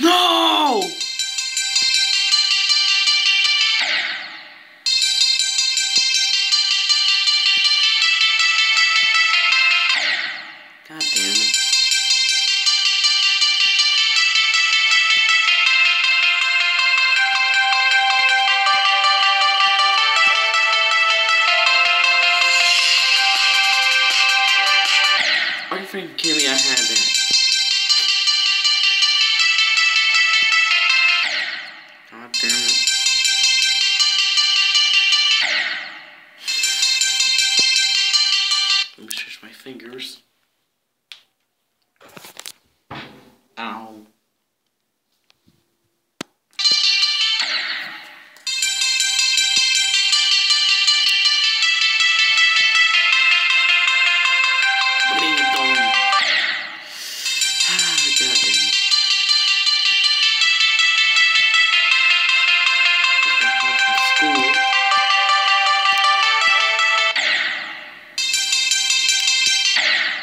No! God damn it. Are you freaking kidding me? I had that. fingers. Yeah.